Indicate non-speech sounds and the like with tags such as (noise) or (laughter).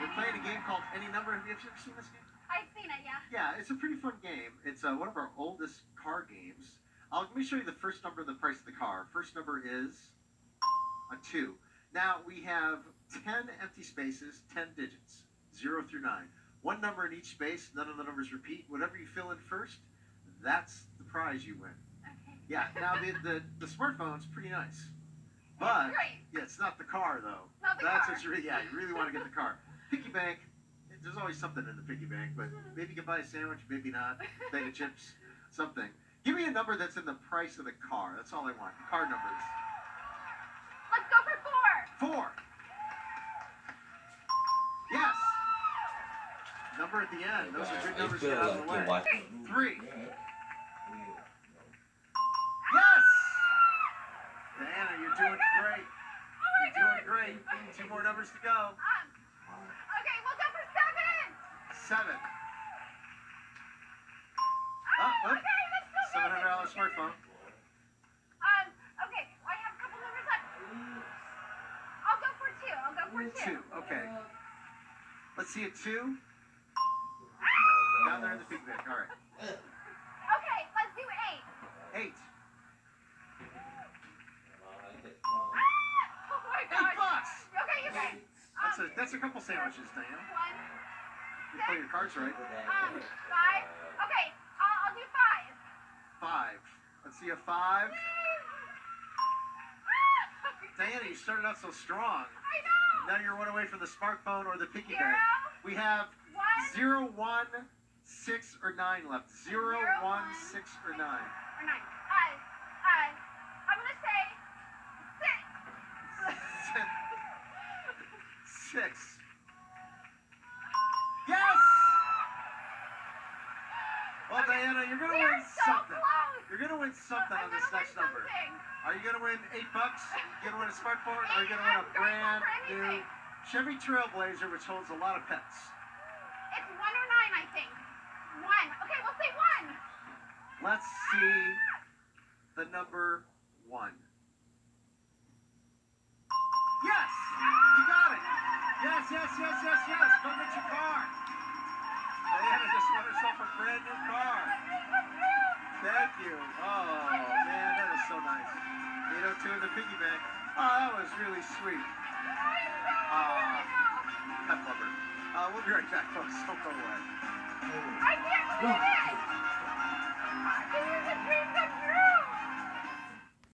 We're playing a game called Any Number. Have you ever seen this game? I've seen it, yeah. Yeah, it's a pretty fun game. It's uh, one of our oldest car games. Uh, let me show you the first number and the price of the car. First number is a 2. Now, we have 10 empty spaces, 10 digits, 0 through 9. One number in each space, none of the numbers repeat. Whatever you fill in first, that's the prize you win. Okay. Yeah, now the, the, the smartphone's pretty nice. But, yeah, it's not the car, though. Not the That's car. what you really, yeah, you really want to get the car. Piggy bank, there's always something in the piggy bank, but maybe you can buy a sandwich, maybe not. Bag of chips, something. Give me a number that's in the price of the car. That's all I want. Car numbers. Let's go for four. Four. Yes. Number at the end. Those are good numbers to get out of the way. Three. Yes. Diana, you're doing great. Oh You're doing great. Two more numbers to go. Um, okay, we'll go for seven. Seven. Oh, oh. okay. Seven hundred dollar smartphone. Um, okay, I have a couple numbers left. I'll go for two. I'll go for two. Two. Okay. Let's see a two. Down there in the bank. All right. Okay, let's do eight. Eight. (laughs) Oh my Eight bucks. Okay, you guys. That's a Um, that's a couple sandwiches, Diana. one, You play your cards right. um, five. Okay, I'll, I'll do five. Five. Let's see a five. (laughs) Danny, you started out so strong. I know. Now you're one away from the smartphone or the piggy Zero, bank. We have zero one six or nine left. Zero, Zero, one, one, six, or nine. or nine. Diana, you're gonna We win so something. close. You're gonna win something I'm on this next number. Are you gonna win eight bucks? You gonna win a smartphone? Are you gonna win a brand new. Chevy Trailblazer, which holds a lot of pets? It's one or nine, I think. One. Okay, we'll say one. Let's see the number one. Yes! You got it! Yes, yes, yes, yes, yes! Go get your car! 802 in the piggy bank. Oh, that was really sweet. Uh, pet lover. Uh, we'll be right back, (laughs) folks. Don't go away. I can't believe it.